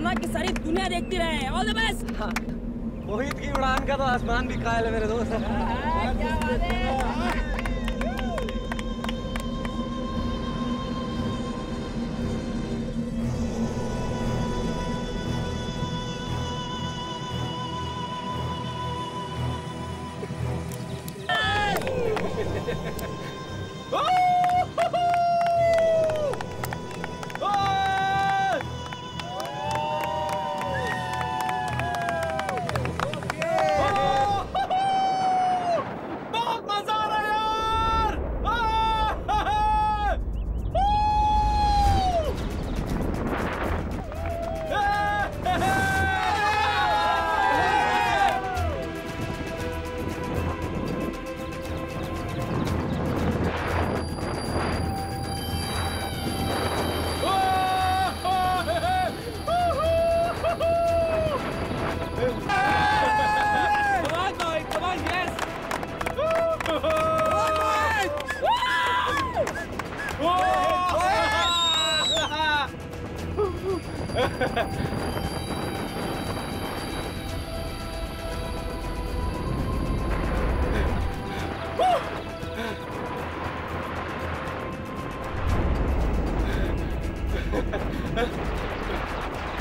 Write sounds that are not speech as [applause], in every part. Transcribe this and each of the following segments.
भरना कि सारी दुनिया देखती रहे ऑल द बेस्ट मोहित की उड़ान का तो आसमान भी कायल है मेरे दोस्त।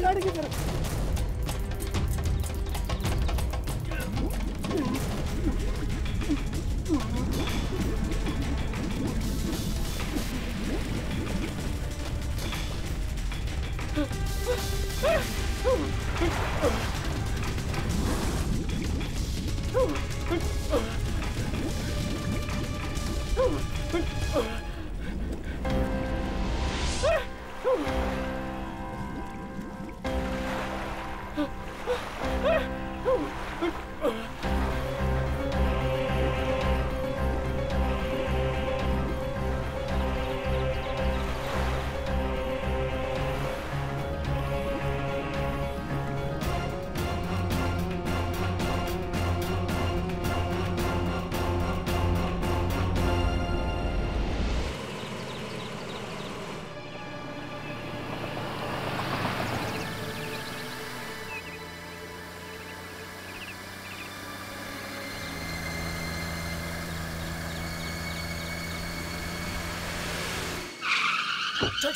गाड़ी की तरफ़ Oh!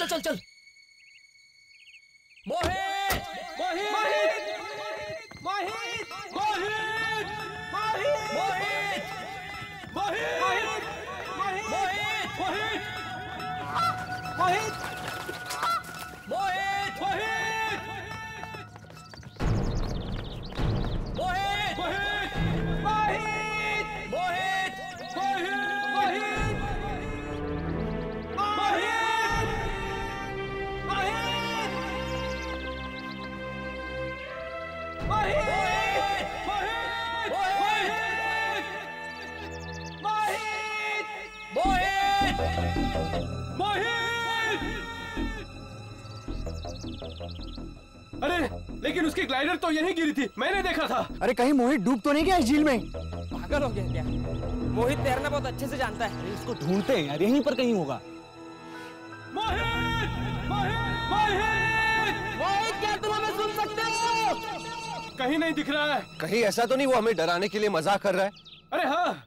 चल चल चल। मोहित मोहित अरे लेकिन उसकी ग्लाइडर तो यहीं गिरी थी। मैंने देखा था। अरे कहीं मोहित डूब तो नहीं गया इस झील में? पागल हो गया क्या मोहित तैरना बहुत अच्छे से जानता है। इसको ढूंढते हैं यार यहीं पर कहीं होगा। मोहित! मोहित! मोहित! मोहित क्या तुम हमें सुन सकते हो? कहीं नहीं दिख रहा है। कहीं ऐसा तो नहीं वो हमें डराने के लिए मज़ाक कर रहा है। अरे हाँ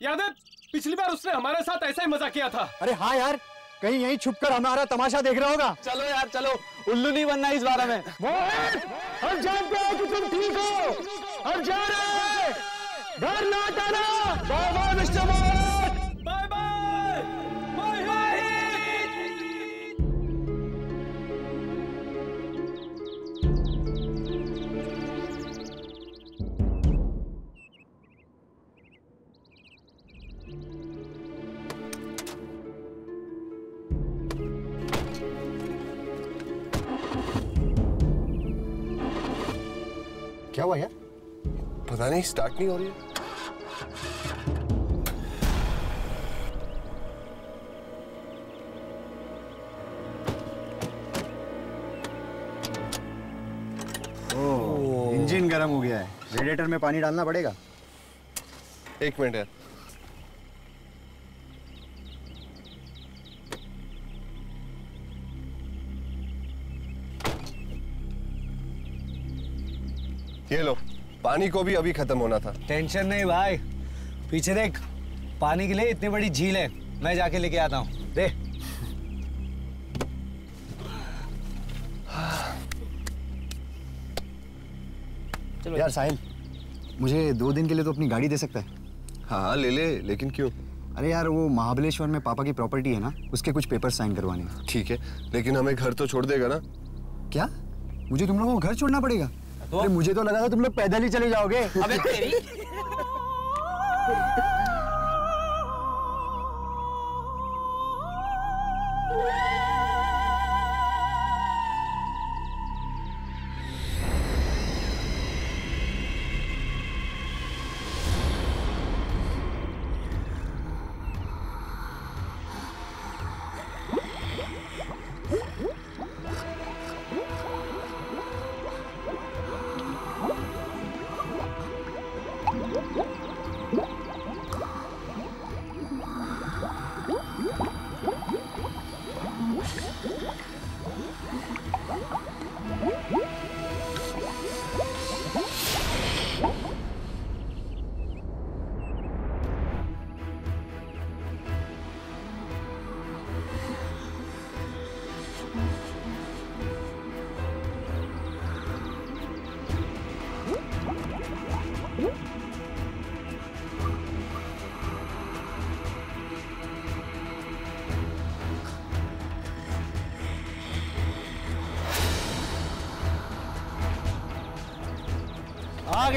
याद है पिछली बार उसने हमारे साथ ऐसा ही मज़ा किया था। अरे हाँ यार कहीं यहीं छुपकर हमारा तमाशा देख रहा होगा। चलो यार चलो। उल्लू नहीं बनना इस बारे में। मोहित हम जानते हैं कि तुम ठीक हो। हम जा रहे हैं। बाय मिस्टर क्या हुआ यार? पता नहीं स्टार्ट नहीं हो रही है। इंजन गर्म हो गया है। रेडिएटर में पानी डालना पड़ेगा। एक मिनट यार। ये लो पानी को भी अभी खत्म होना था। टेंशन नहीं भाई। पीछे देख पानी के लिए इतनी बड़ी झील है। मैं जाके लेके आता हूँ। दे। चलो। यार साहिल मुझे दो दिन के लिए तो अपनी गाड़ी दे सकता है? हाँ ले ले लेकिन क्यों? अरे यार वो महाबलेश्वर में पापा की प्रॉपर्टी है ना उसके कुछ पेपर साइन करवाने ठीक है लेकिन हमें घर तो छोड़ देगा ना? क्या? मुझे तुम लोगों को घर छोड़ना पड़ेगा? अरे मुझे तो लगा था तुम लोग पैदल ही चले जाओगे। अबे तेरी [laughs]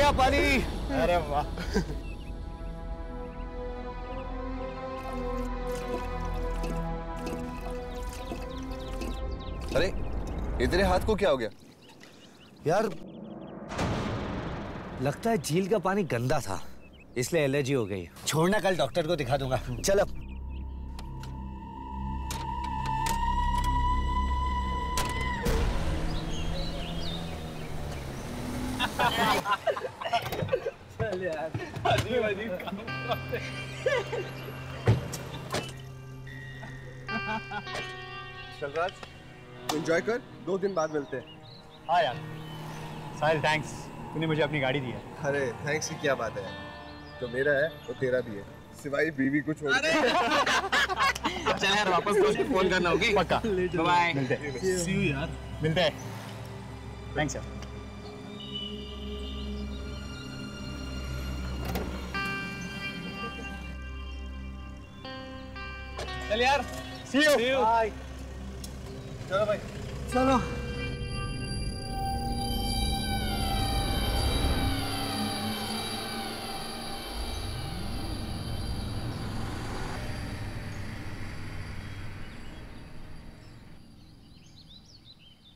गया पानी। अरे वाह। अरे तेरे हाथ को क्या हो गया? यार लगता है झील का पानी गंदा था इसलिए एलर्जी हो गई। छोड़ना कल डॉक्टर को दिखा दूँगा। चल अब चलराज एंजॉय कर दो दिन बाद मिलते हैं। हाँ यार साहिल थैंक्स तूने मुझे अपनी गाड़ी दी है। अरे थैंक्स की क्या बात है जो मेरा है वो तेरा भी है। सिवाय बीवी को छोड़ के। चल यार वापस को फ़ोन करना होगी? पक्का। बाय मिलते हैं। सी यू यार। मिलते हैं। थैंक्स यार। चल यार। सी यू बाय चलो भाई। चलो।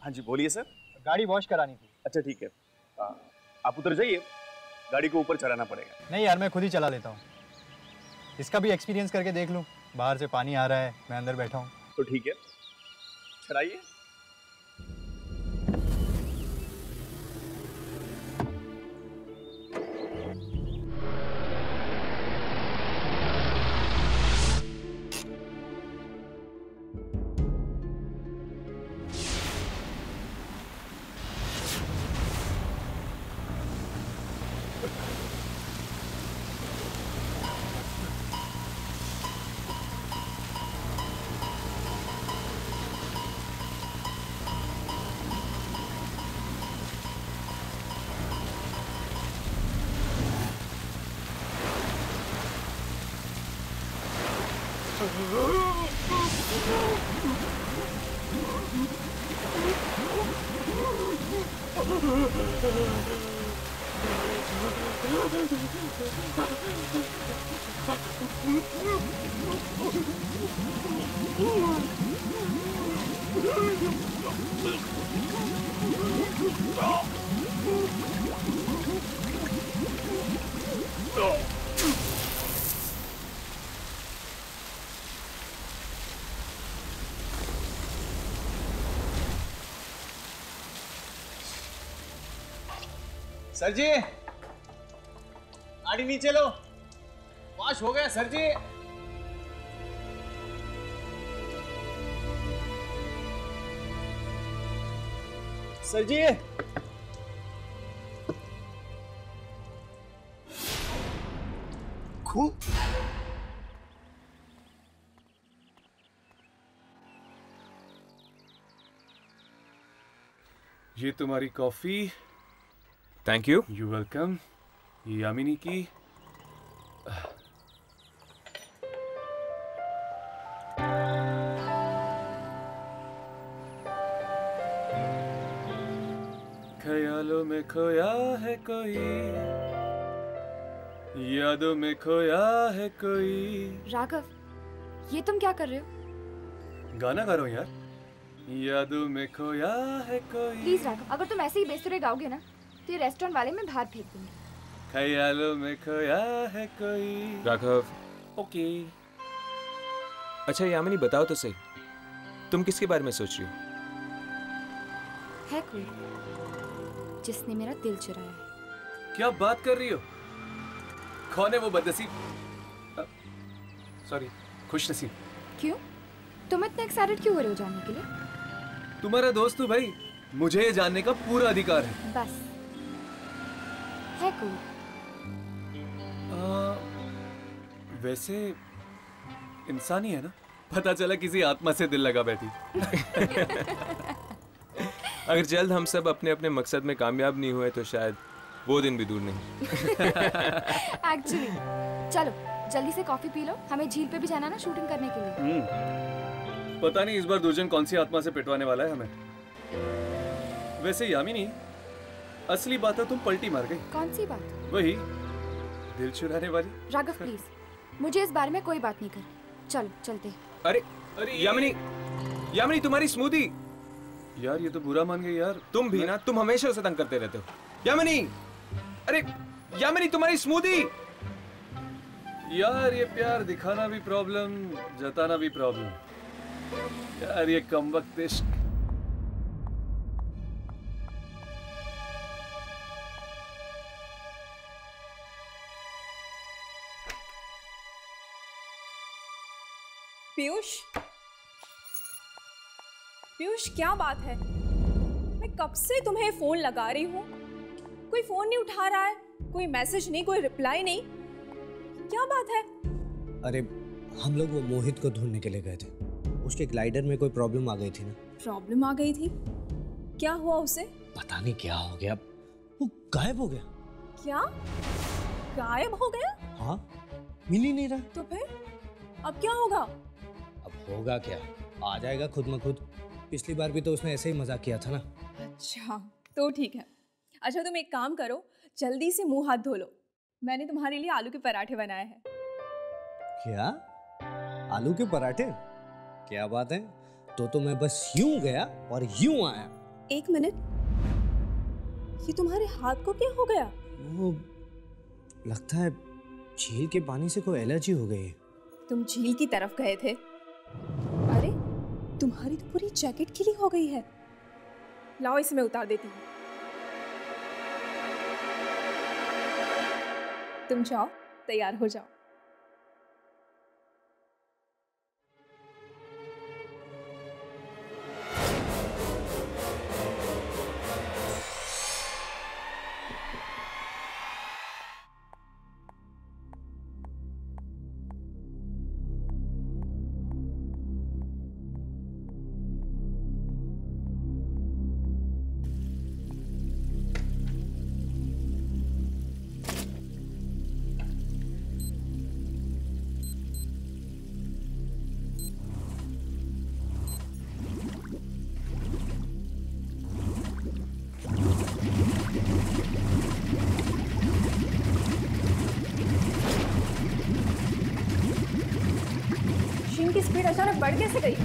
हाँ जी बोलिए सर। गाड़ी वॉश करानी थी। अच्छा ठीक है। आ, आप उतर जाइए। गाड़ी को ऊपर चलाना पड़ेगा। नहीं यार मैं खुद ही चला लेता हूँ। इसका भी एक्सपीरियंस करके देख लूँ। बाहर से पानी आ रहा है मैं अंदर बैठा हूँ। तो ठीक है। No! सर जी। गाड़ी नीचे लो। वॉश हो गया सर जी। सर जी। खून ये तुम्हारी coffee thank you you welcome Yamini की ख्यालों में खोया है कोई। यादों में खोया है कोई। राघव ये तुम क्या कर रहे हो? गाना गा रहा हूँ यार। यादों में खोया है कोई। प्लीज़ राघव अगर तुम ऐसे ही बेसुरे गाओगे ना तो ये रेस्टोरेंट वाले मैं बाहर फेंक दूँगी। ख्यालों में खोया है कोई। राघव। ओके। अच्छा यामिनी बताओ तो सही। तुम किसके बारे में सोच रही हो? है कोई? जिसने मेरा दिल चुराया है। क्या बात कर रही हो? कौन है वो बदनसीब? सॉरी खुश नसीब क्यों? तुम इतने एक्साइटेड क्यों हो रहे हो जानने के लिए? तुम्हारा दोस्त हूँ भाई। मुझे ये जानने का पूरा अधिकार है। बस। है कोई? आ, वैसे इंसान ही है ना? पता चला किसी आत्मा से दिल लगा बैठी। अगर जल्द हम सब अपने अपने मकसद में कामयाब नहीं हुए तो शायद वो दिन भी दूर नहीं। एक्चुअली चलो जल्दी से कॉफ़ी पी लो। हमें झील पे भी जाना ना शूटिंग करने के लिए। हम्म, पता नहीं इस बार दुर्जन कौन सी आत्मा से पिटवाने वाला है हमें। वैसे यामिनी असली बात है तुम पलटी मार गई। कौन सी बात? वही दिल चुराने वाली। राघव प्लीज़ मुझे इस बारे में कोई बात नहीं कर। चलो चलते। अरे अरे यामिनी यामिनी तुम्हारी स्मूदी। यार ये तो बुरा मान गई यार। तुम भी ना तुम हमेशा उसे तंग करते रहते हो। यामिनी अरे यामिनी तुम्हारी स्मूदी। यार ये प्यार दिखाना भी प्रॉब्लम जताना भी प्रॉब्लम यार ये कम वक्त पीयूष? पीयूष क्या बात है? मैं कब से तुम्हें फ़ोन लगा रही हूँ? कोई फ़ोन नहीं उठा रहा है कोई मैसेज नहीं कोई रिप्लाई नहीं। क्या बात है? अरे हम लोग वो मोहित को ढूँढने के लिए गए थे। उसके ग्लाइडर में कोई प्रॉब्लम आ गई थी ना। प्रॉब्लम आ गई थी? क्या हुआ उसे? पता नहीं क्या हो गया। वो गायब हो गया। क्या? गायब हो गया? हाँ मिल ही नहीं रहा। तो फिर? अब क्या होगा? अब होगा क्या? आ जाएगा खुद म खुद। पिछली बार भी तो उसने ऐसे ही मज़ाक किया था ना। अच्छा तो ठीक है। अच्छा तुम एक काम करो जल्दी से मुँह हाथ धो लो। मैंने तुम्हारे लिए आलू के पराठे बनाए हैं। क्या? आलू के पराठे? क्या बात है? तो तो मैं बस यूँ गया और यूँ आया। एक मिनट। ये तुम्हारे हाथ को क्या हो गया? वो लगता है झील के पानी से कोई एलर्जी हो गई। है तुम झील की तरफ़ गए थे। तुम्हारी तो पूरी जैकेट खिली हो गई है। लाओ इसे मैं उतार देती हूँ। तुम जाओ, तैयार हो जाओ। बढ़ कैसे गई?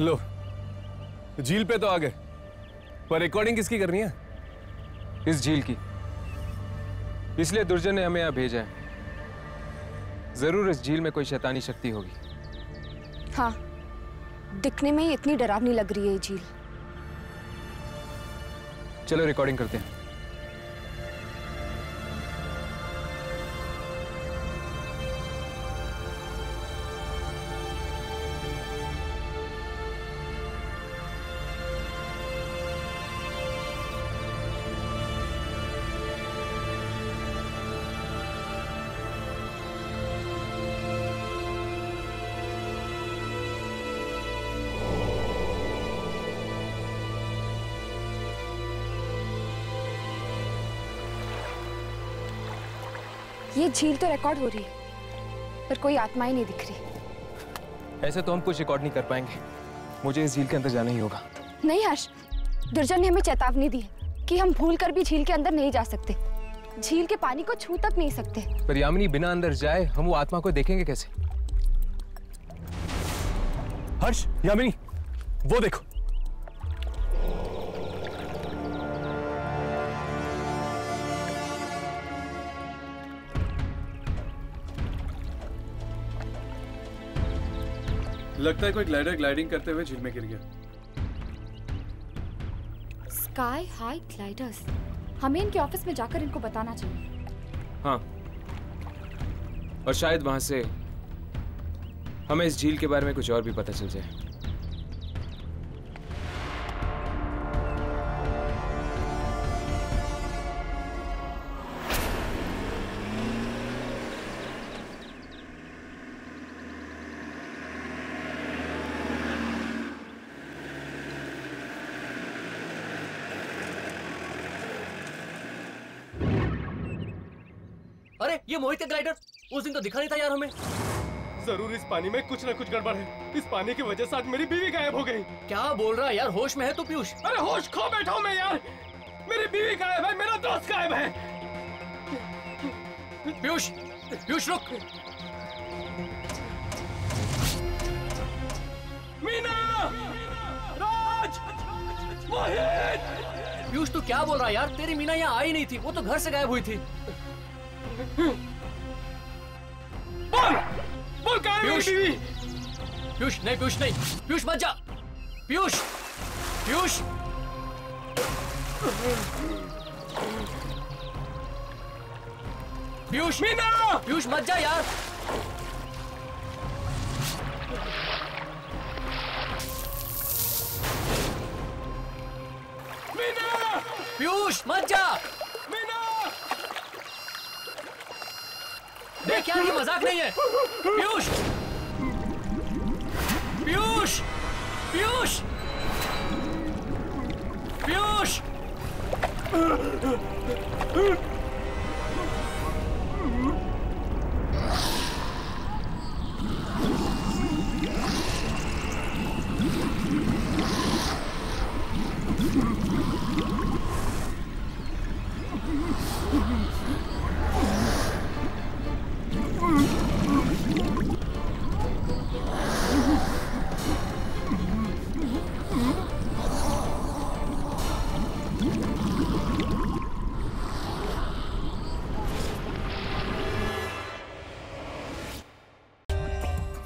लो। झील पे तो आ गए पर रिकॉर्डिंग किसकी करनी है? इस झील की। इसलिए दुर्जन ने हमें यहाँ भेजा है। ज़रूर इस झील में कोई शैतानी शक्ति होगी। हाँ दिखने में ही इतनी डरावनी लग रही है ये झील। चलो रिकॉर्डिंग करते हैं। ये झील तो रिकॉर्ड हो रही है पर कोई आत्मा ही नहीं दिख रही। ऐसे तो हम कुछ रिकॉर्ड नहीं कर पाएँगे। मुझे इस झील के अंदर जाना ही होगा। नहीं हर्ष दुर्जन ने हमें चेतावनी दी है कि हम भूल कर भी झील के अंदर नहीं जा सकते। झील के पानी को छू तक नहीं सकते। पर यामिनी बिना अंदर जाए हम वो आत्मा को देखेंगे कैसे? हर्ष यामिनी वो देखो। लगता है कोई ग्लाइडर ग्लाइडिंग करते हुए झील में गिर गया। स्काई हाई ग्लाइडर्स हमें इनके ऑफ़िस में जाकर इनको बताना चाहिए। हाँ। और शायद वहाँ से हमें इस झील के बारे में कुछ और भी पता चल जाए। ये मोहित का ग्लाइडर उस दिन तो दिखा नहीं था यार हमें। ज़रूर इस पानी में कुछ ना कुछ गड़बड़ है। इस पानी की वजह से आज मेरी बीवी गायब हो गई। क्या बोल रहा है यार? होश में है तो पीयूष। अरे होश खो बैठा हूँ मैं यार। मेरी बीवी गायब है मेरा दोस्त गायब है। पीयूष पीयूष रुक। मीना! राज! मोहित! पीयूष तू क्या बोल रहा है यार? तेरी मीना यहाँ आई नहीं थी वो तो घर से गायब हुई थी। बोल। बोल कहाँ है मेरी पीयूष। बीवी? पीयूष नहीं पीयूष नहीं। पीयूष मत जा। पीयूष पीयूष। पीयूष मीना! पीयूष मत जा यार। मीना! पीयूष मत जा मीना क्या ये मज़ाक नहीं है? पीयूष! पीयूष! पीयूष! पीयूष!